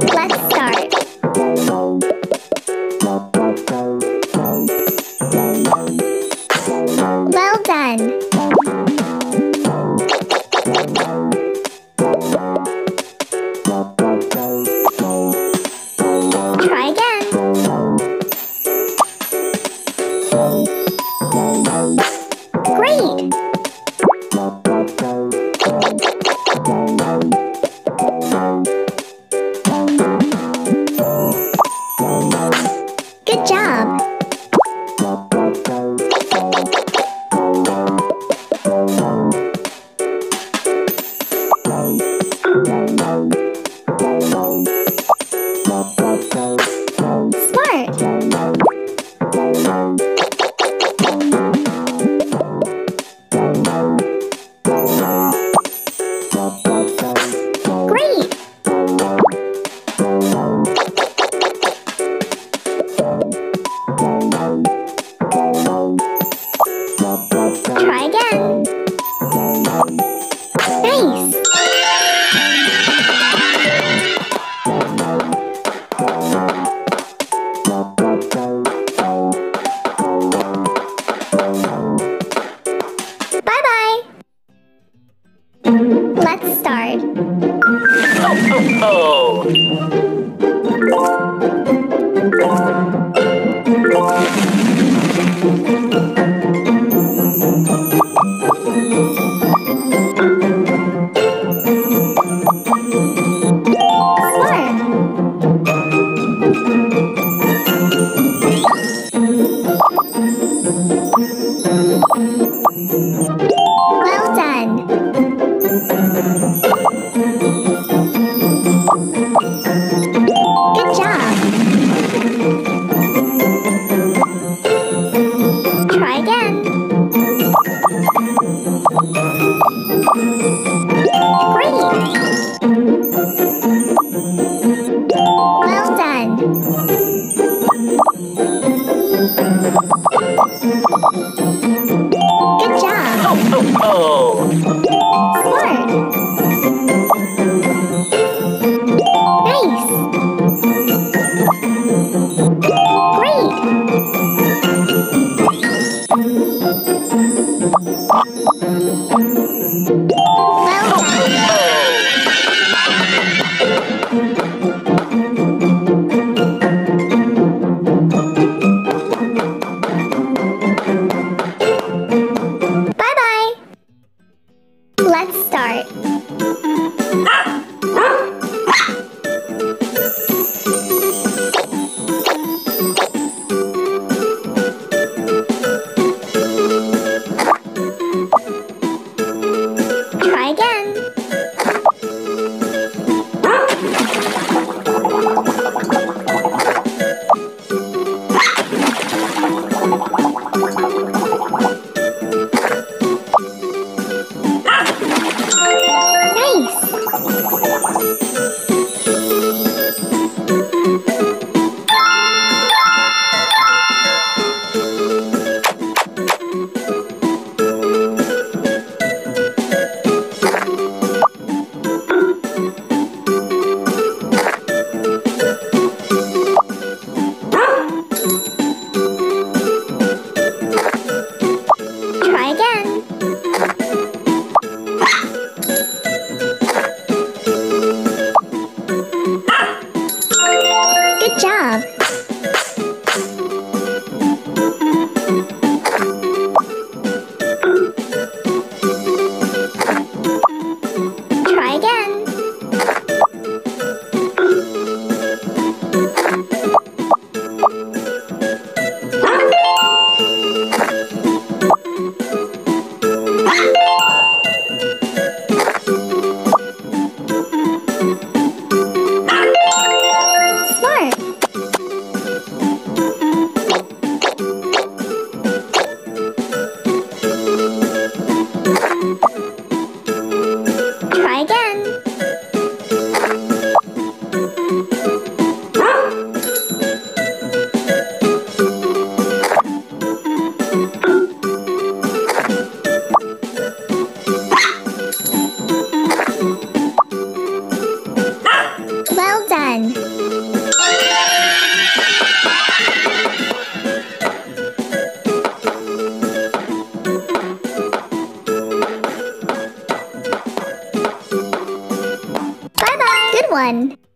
Let's start. Well done. Try again. Great! Oh. Thank you. One.